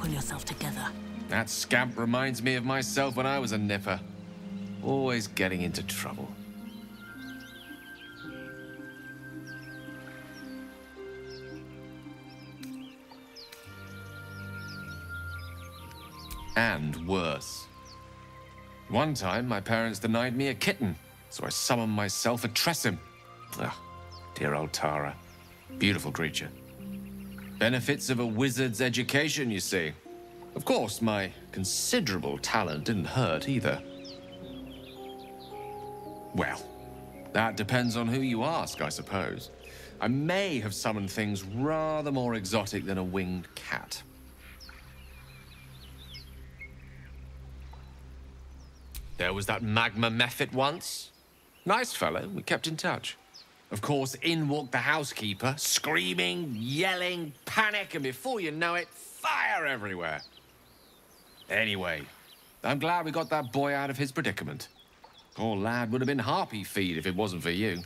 pull yourself together. That scamp reminds me of myself when I was a nipper. Always getting into trouble. And worse. One time, my parents denied me a kitten, so I summoned myself a Tressym. Ugh, dear old Tara. Beautiful creature. Benefits of a wizard's education, you see. Of course, my considerable talent didn't hurt either. Well, that depends on who you ask, I suppose. I may have summoned things rather more exotic than a winged cat. There was that Magma Mephit once. Nice fellow, we kept in touch. Of course, in walked the housekeeper, screaming, yelling, panic, and before you know it, fire everywhere. Anyway, I'm glad we got that boy out of his predicament. Poor lad would have been harpy feed if it wasn't for you.